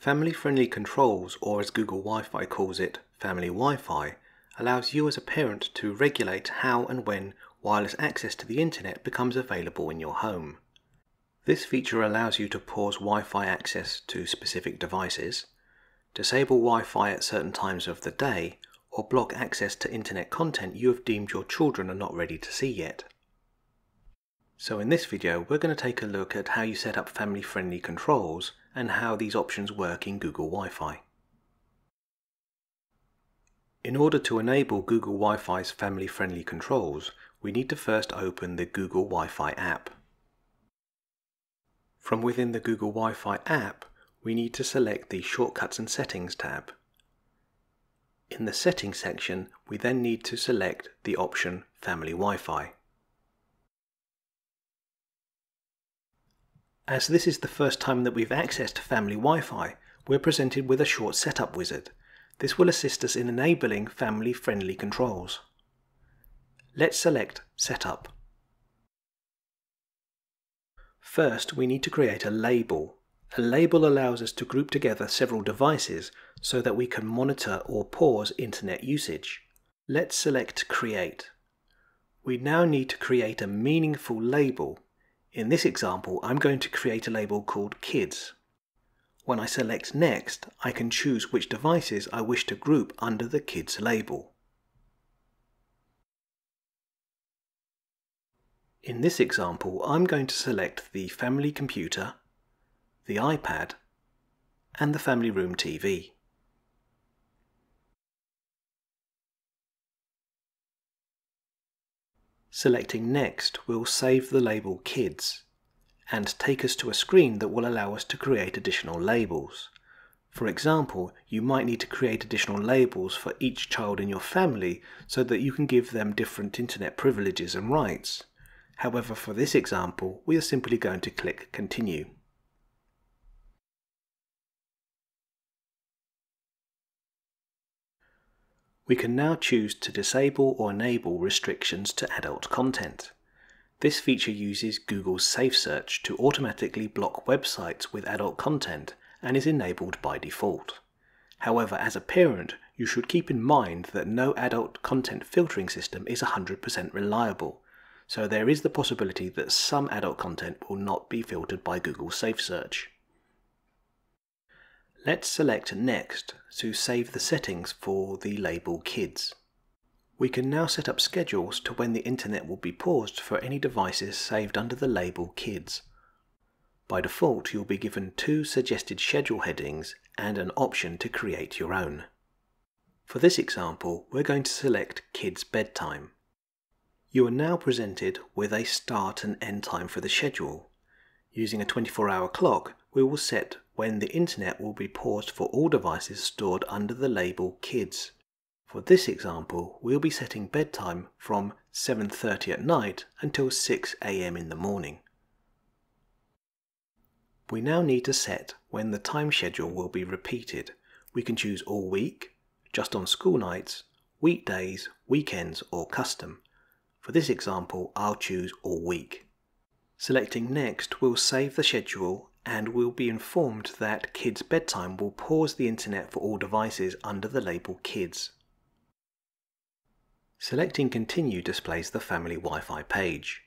Family friendly controls, or as Google Wi Fi calls it, family Wi Fi, allows you as a parent to regulate how and when wireless access to the internet becomes available in your home. This feature allows you to pause Wi Fi access to specific devices, disable Wi Fi at certain times of the day, or block access to internet content you have deemed your children are not ready to see yet. So in this video we're going to take a look at how you set up family friendly controls and how these options work in Google Wi-Fi. In order to enable Google Wi-Fi's family friendly controls we need to first open the Google Wi-Fi app. From within the Google Wi-Fi app we need to select the Shortcuts and Settings tab. In the Settings section we then need to select the option Family Wi-Fi. As this is the first time that we've accessed family Wi-Fi, we're presented with a short setup wizard. This will assist us in enabling family-friendly controls. Let's select Setup. First, we need to create a label. A label allows us to group together several devices so that we can monitor or pause internet usage. Let's select Create. We now need to create a meaningful label in this example, I'm going to create a label called Kids. When I select Next, I can choose which devices I wish to group under the Kids label. In this example, I'm going to select the family computer, the iPad, and the family room TV. Selecting Next will save the label Kids and take us to a screen that will allow us to create additional labels. For example, you might need to create additional labels for each child in your family so that you can give them different internet privileges and rights. However, for this example, we are simply going to click Continue. We can now choose to disable or enable restrictions to adult content. This feature uses Google's Safe Search to automatically block websites with adult content and is enabled by default. However, as a parent, you should keep in mind that no adult content filtering system is 100% reliable, so there is the possibility that some adult content will not be filtered by Google Safe Search. Let's select Next to save the settings for the label Kids. We can now set up schedules to when the internet will be paused for any devices saved under the label Kids. By default, you'll be given two suggested schedule headings and an option to create your own. For this example, we're going to select Kids Bedtime. You are now presented with a start and end time for the schedule. Using a 24 hour clock, we will set when the internet will be paused for all devices stored under the label Kids. For this example, we'll be setting bedtime from 7.30 at night until 6am in the morning. We now need to set when the time schedule will be repeated. We can choose all week, just on school nights, weekdays, weekends or custom. For this example, I'll choose all week. Selecting next will save the schedule and we'll be informed that Kids Bedtime will pause the internet for all devices under the label Kids. Selecting Continue displays the Family Wi-Fi page.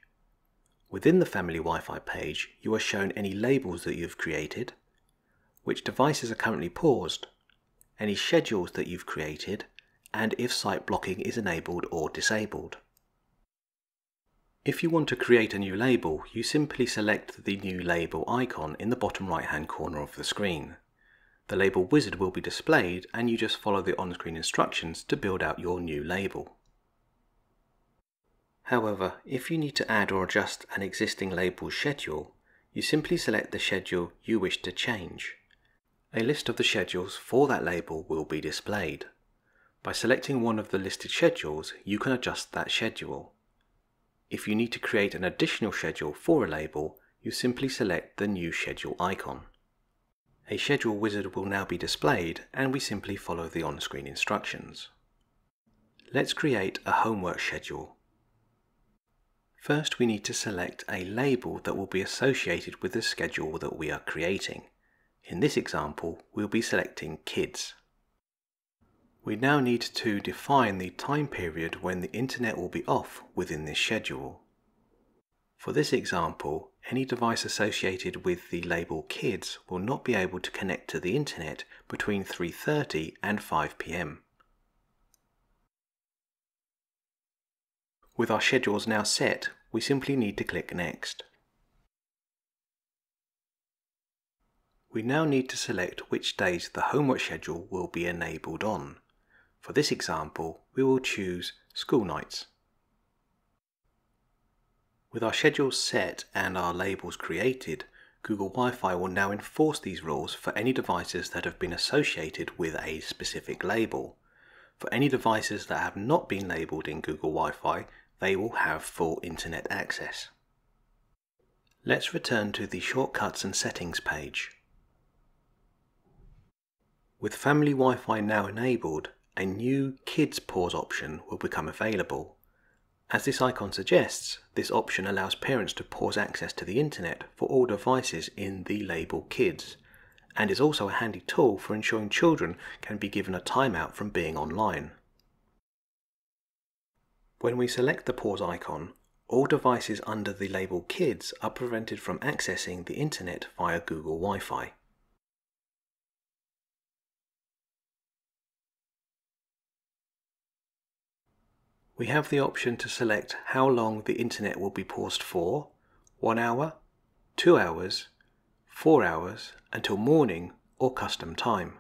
Within the Family Wi-Fi page, you are shown any labels that you've created, which devices are currently paused, any schedules that you've created, and if site blocking is enabled or disabled. If you want to create a new label, you simply select the new label icon in the bottom right hand corner of the screen. The label wizard will be displayed and you just follow the on-screen instructions to build out your new label. However, if you need to add or adjust an existing label schedule, you simply select the schedule you wish to change. A list of the schedules for that label will be displayed. By selecting one of the listed schedules, you can adjust that schedule. If you need to create an additional schedule for a label, you simply select the new schedule icon. A schedule wizard will now be displayed and we simply follow the on-screen instructions. Let's create a homework schedule. First we need to select a label that will be associated with the schedule that we are creating. In this example, we'll be selecting Kids. We now need to define the time period when the internet will be off within this schedule. For this example, any device associated with the label Kids will not be able to connect to the internet between 3.30 and 5 pm. With our schedules now set, we simply need to click Next. We now need to select which days the homework schedule will be enabled on. For this example, we will choose school nights. With our schedules set and our labels created, Google Wi-Fi will now enforce these rules for any devices that have been associated with a specific label. For any devices that have not been labelled in Google Wi-Fi, they will have full internet access. Let's return to the Shortcuts and Settings page. With Family Wi-Fi now enabled, a new Kids Pause option will become available. As this icon suggests, this option allows parents to pause access to the internet for all devices in the label Kids, and is also a handy tool for ensuring children can be given a timeout from being online. When we select the pause icon, all devices under the label Kids are prevented from accessing the internet via Google Wi-Fi. We have the option to select how long the internet will be paused for, one hour, two hours, four hours, until morning or custom time.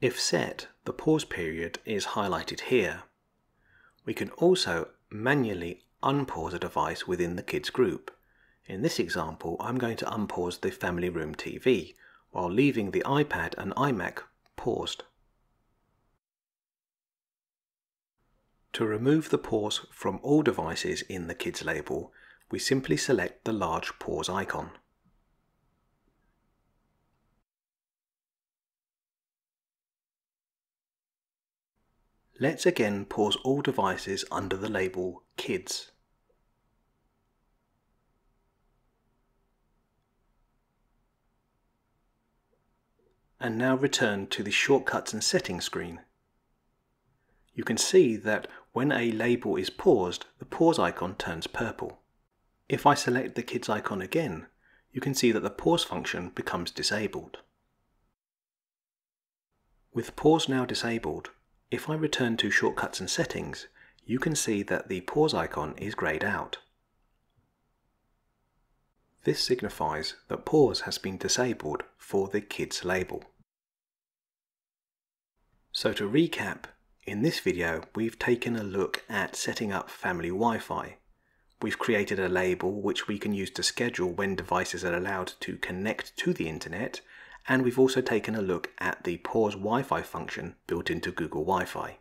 If set, the pause period is highlighted here. We can also manually unpause a device within the kids group. In this example, I'm going to unpause the family room TV while leaving the iPad and iMac paused. To remove the pause from all devices in the Kids label, we simply select the large pause icon. Let's again pause all devices under the label Kids. And now return to the Shortcuts and Settings screen you can see that when a label is paused, the pause icon turns purple. If I select the kids icon again, you can see that the pause function becomes disabled. With pause now disabled, if I return to shortcuts and settings, you can see that the pause icon is greyed out. This signifies that pause has been disabled for the kids label. So to recap, in this video, we've taken a look at setting up family Wi-Fi. We've created a label which we can use to schedule when devices are allowed to connect to the internet, and we've also taken a look at the pause Wi-Fi function built into Google Wi-Fi.